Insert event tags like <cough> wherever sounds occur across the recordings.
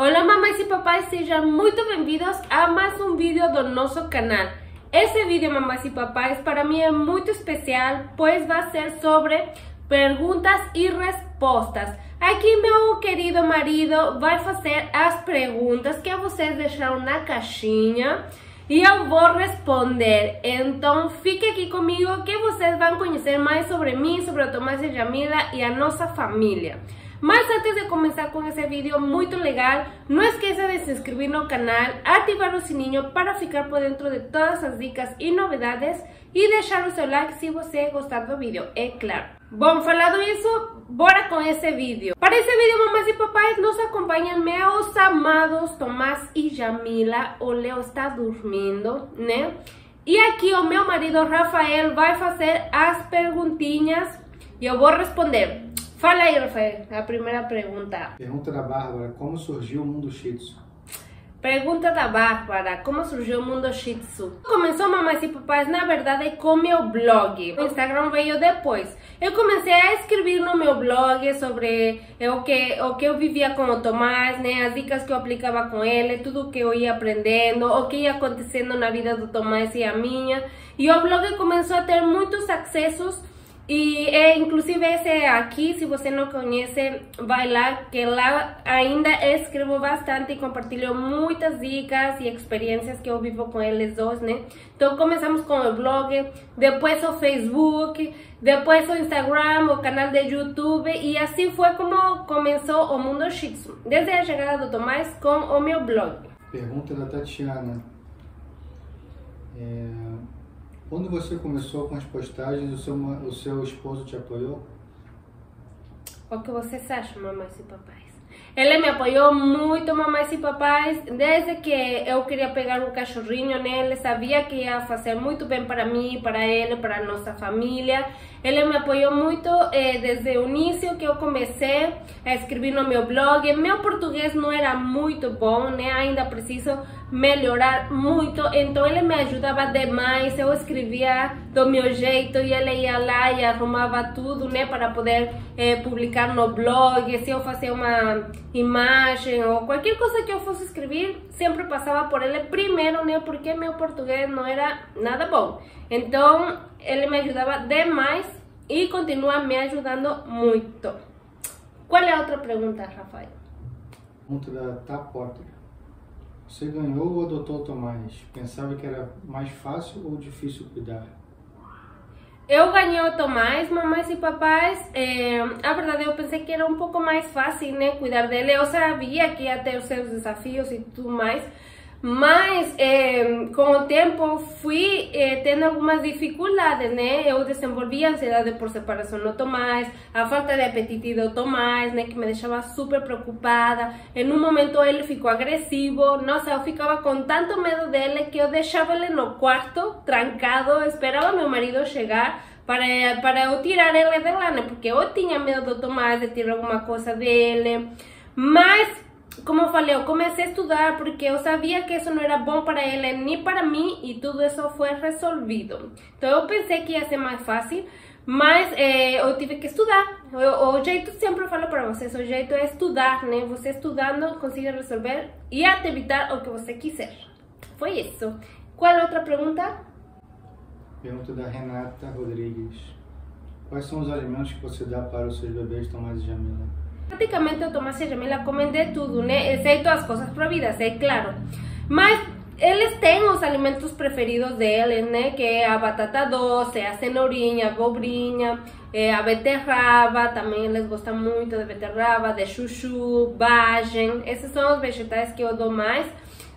Olá mamães e papais, sejam muito bem-vindos a mais um vídeo do nosso canal. Esse vídeo, mamães e papais, para mim é muito especial, pois vai ser sobre perguntas e respostas. Aqui meu querido marido vai fazer as perguntas que vocês deixaram na caixinha e eu vou responder. Então fique aqui comigo que vocês vão conhecer mais sobre mim, sobre o Tomás e Jamila e a nossa família. Mas antes de começar com esse vídeo muito legal, não esqueça de se inscrever no canal, ativar o sininho para ficar por dentro de todas as dicas e novidades e deixar o seu like se você gostar do vídeo, é claro. Bom, falado isso, bora com esse vídeo. Para esse vídeo, mamães e papais, nos acompanham meus amados Tomás e Jamila. O Leo está dormindo, né? E aqui o meu marido Rafael vai fazer as perguntinhas e eu vou responder. Fala aí, Rafael, a primeira pergunta. Pergunta da Bárbara: Como surgiu o mundo Shih Tzu? Pergunta da Bárbara: Como surgiu o mundo Shih Tzu? Começou Mamães e Papais, na verdade, com meu blog. O Instagram veio depois. Eu comecei a escrever no meu blog sobre o que, o que eu vivia com o Tomás, né? As dicas que eu aplicava com ele, tudo que eu ia aprendendo, o que ia acontecendo na vida do Tomás e a minha. E o blog começou a ter muitos acessos e inclusive esse aqui, se você não conhece, vai lá, que lá ainda escrevo bastante e compartilho muitas dicas e experiências que eu vivo com eles dois, né? Então começamos com o blog, depois o Facebook, depois o Instagram, o canal de YouTube e assim foi como começou o Mundo Shih desde a chegada do Tomás com o meu blog. Pergunta da Tatiana. Quando você começou com as postagens, o seu, o seu esposo te apoiou? O que vocês acham, mamães e papais? Ele me apoiou muito, mamães e papais, desde que eu queria pegar um cachorrinho, né? Ele sabia que ia fazer muito bem para mim, para ele, para a nossa família. Ele me apoiou muito eh, desde o início que eu comecei a escrever no meu blog. Meu português não era muito bom, né? Ainda preciso melhorar muito. Então ele me ajudava demais. Eu escrevia do meu jeito e ele ia lá e arrumava tudo, né? Para poder eh, publicar no blog. Se eu fazia uma imagem ou qualquer coisa que eu fosse escrever, sempre passava por ele primeiro, né? Porque meu português não era nada bom. Então ele me ajudava demais e continua me ajudando muito. Qual é a outra pergunta, Rafael? Pergunta da Tapotter. Você ganhou ou adotou Tomás? Pensava que era mais fácil ou difícil cuidar? Eu ganhei o Tomás, mamães e papais. É, a verdade, eu pensei que era um pouco mais fácil, né, cuidar dele. Eu sabia que ia ter os seus desafios e tudo mais. Mas é, com o tempo fui é, tendo algumas dificuldades, né? Eu desenvolvi ansiedade por separação do Tomás, a falta de apetite do Tomás, né? Que me deixava super preocupada. Em um momento ele ficou agressivo, nossa, eu ficava com tanto medo dele que eu deixava ele no quarto, trancado, esperava meu marido chegar para, para eu tirar ele de lá, né? Porque eu tinha medo do Tomás, de tirar alguma coisa dele. Mas como eu falei, eu comecei a estudar porque eu sabia que isso não era bom para ele nem para mim e tudo isso foi resolvido. Então eu pensei que ia ser mais fácil, mas é, eu tive que estudar. O, o jeito, sempre falo para vocês, o jeito é estudar, né? Você estudando consegue resolver e até evitar o que você quiser. Foi isso. Qual outra pergunta? Pergunta da Renata Rodrigues. Quais são os alimentos que você dá para os seus bebês Tomás e Jamila? Praticamente o Tomás Jamila comem de tudo, né? Exceto as coisas proibidas, é claro. Mas eles têm os alimentos preferidos deles, né? Que é a batata doce, a cenourinha, a abobrinha, é, a beterraba, também eles gostam muito de beterraba, de chuchu, bagem. Esses são os vegetais que eu dou mais.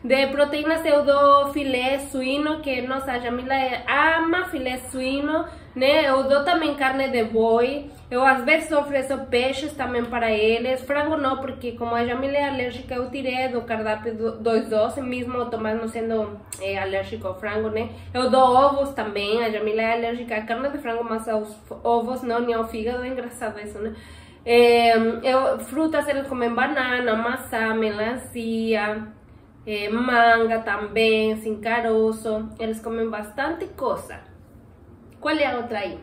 De proteínas eu dou filé suíno, que nossa, Jamila ama filé suíno, né? Eu dou também carne de boi. Eu às vezes ofereço peixes também para eles. Frango não, porque como a Jamila é alérgica, eu tirei do cardápio do, dos doces, mesmo o Tomás não sendo é, alérgico ao frango, né? Eu dou ovos também, a Jamila é alérgica à carne de frango, mas aos ovos não, nem ao fígado, é engraçado isso, né? É, eu, frutas eles comem banana, maçã, melancia, é, manga também, sem caroço. Eles comem bastante coisa. Qual é a outra aí?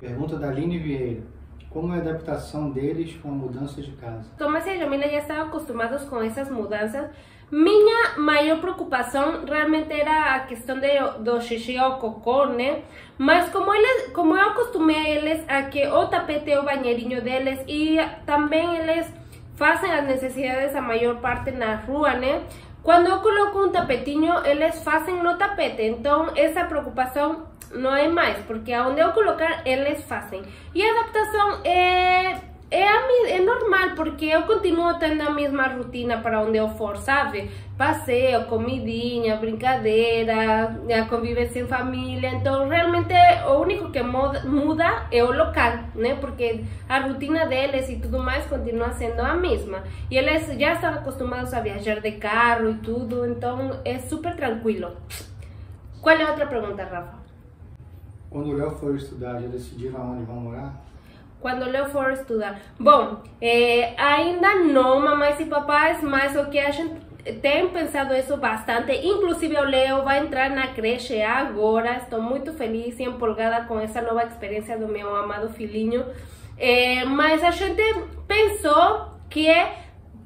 Pergunta da Aline Vieira. como é a adaptação deles com a mudança de casa? Tomás e a Jamila já estavam acostumados com essas mudanças. Minha maior preocupação realmente era a questão de, do xixi ou cocô, né? Mas como, eles, como eu acostumei eles a que o tapete é o banheirinho deles e também eles fazem as necessidades a maior parte na rua, né? Quando eu coloco um tapetinho, eles fazem no tapete. Então, essa preocupação não é mais, porque aonde eu colocar, eles fazem. E a adaptação é, é, é normal, porque eu continuo tendo a mesma rotina para onde eu for, sabe? Passeio, comidinha, brincadeira, a convivência em família. Então, realmente, o único que muda é o local, né? Porque a rotina deles e tudo mais continua sendo a mesma. E eles já estão acostumados a viajar de carro e tudo, então é super tranquilo. Qual é a outra pergunta, Rafa? Quando o Léo for estudar, já decidiram onde vão morar? Quando Léo for estudar. Bom, é, ainda não, mamães e papais, mas o que a gente tem pensado isso bastante. Inclusive o Leo vai entrar na creche agora. Estou muito feliz e empolgada com essa nova experiência do meu amado filhinho. É, mas a gente pensou que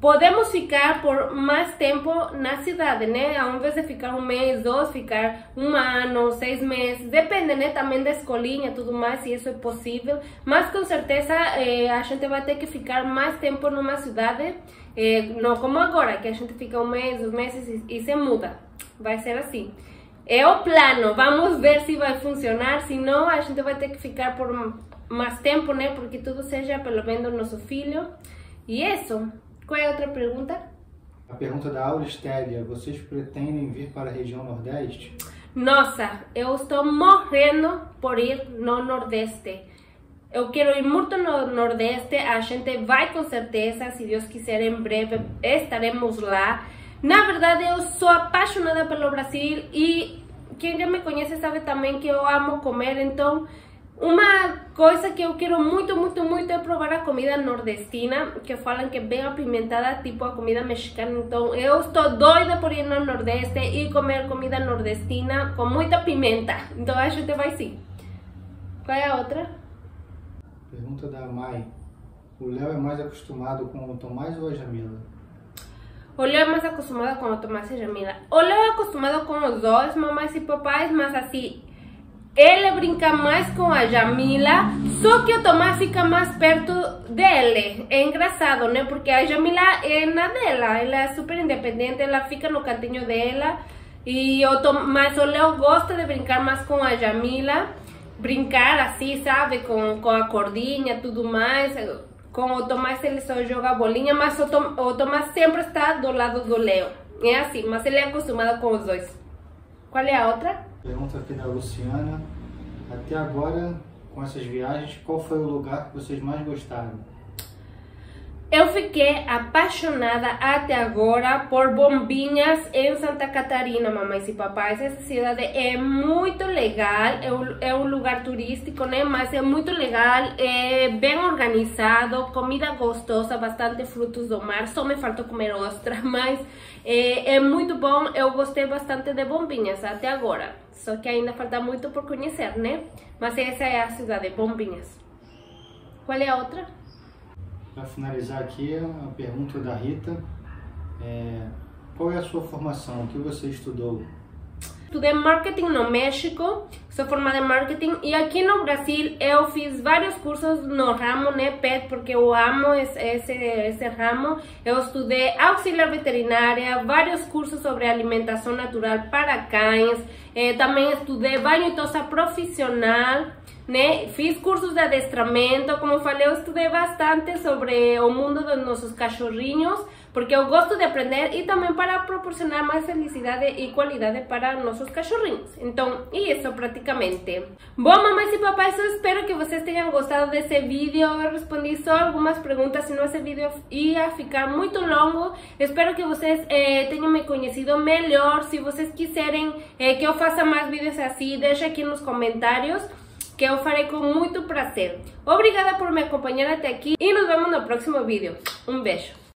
podemos ficar por mais tempo na cidade, né? Ao invés de ficar um mês, dois, ficar um ano, seis meses, depende, né? Também da escolinha, tudo mais, se isso é possível. Mas com certeza eh, a gente vai ter que ficar mais tempo numa cidade, eh, não como agora, que a gente fica um mês, dois meses e, e se muda. Vai ser assim. É o plano, vamos ver se vai funcionar, se não a gente vai ter que ficar por mais tempo, né? Porque tudo seja pelo do nosso filho. E isso. Qual é a outra pergunta? A pergunta da Auristélia, vocês pretendem vir para a região Nordeste? Nossa, eu estou morrendo por ir no Nordeste. Eu quero ir muito no Nordeste, a gente vai com certeza, se Deus quiser, em breve estaremos lá. Na verdade, eu sou apaixonada pelo Brasil e quem já me conhece sabe também que eu amo comer, então uma coisa que eu quero muito, muito, muito é provar a comida nordestina, que falam que é bem apimentada, tipo a comida mexicana. Então, eu estou doida por ir no Nordeste e comer comida nordestina com muita pimenta. Então, a gente vai sim. Qual é a outra? Pergunta da Mai. O Léo é mais acostumado com o Tomás ou a Jamila? O Léo é mais acostumado com o Tomás e a Jamila. O Léo é acostumado com os dois, mamães e papais, mas assim, ele brinca mais com a Jamila, só que o Tomás fica mais perto dele. É engraçado, né? Porque a Jamila é na dela, ela é super independente, ela fica no cantinho dela. E o Tomás, o Leo gosta de brincar mais com a Jamila, brincar assim, sabe? Com, com a cordinha, tudo mais. Com o Tomás ele só joga bolinha, mas o, Tom, o Tomás sempre está do lado do Leo. É assim, mas ele é acostumado com os dois. Qual é a outra? Pergunta aqui da Luciana. Até agora, com essas viagens, qual foi o lugar que vocês mais gostaram? Eu fiquei apaixonada até agora por Bombinhas em Santa Catarina, mamães e papais. Essa cidade é muito legal, é um, é um lugar turístico, né? Mas é muito legal, é bem organizado, comida gostosa, bastante frutos do mar. Só me faltou comer ostra, <laughs> mas é, é muito bom. Eu gostei bastante de Bombinhas até agora. Só que ainda falta muito por conhecer, né? Mas essa é a cidade, Bombinhas. Qual é a outra? Para finalizar aqui, a pergunta da Rita. É, qual é a sua formação? O que você estudou? Estudei marketing no México, sou formada em marketing e aqui no Brasil eu fiz vários cursos no ramo né, PET porque eu amo esse, esse, esse ramo. Eu estudei auxiliar veterinária, vários cursos sobre alimentação natural para cães, eh, também estudei banho e tosa profissional né? Fiz cursos de adestramento, como falei, eu estudei bastante sobre o mundo dos nossos cachorrinhos, porque eu gosto de aprender e também para proporcionar mais felicidade e qualidade para nossos cachorrinhos. Então, isso praticamente. Bom, mamães e papais, eu espero que vocês tenham gostado desse vídeo. Eu respondi só algumas perguntas, senão esse vídeo ia ficar muito longo. Espero que vocês eh, tenham me conhecido melhor. Se vocês quiserem eh, que eu faça mais vídeos assim, deixe aqui nos comentários que eu farei com muito prazer. Obrigada por me acompanhar até aqui e nos vemos no próximo vídeo. Um beijo!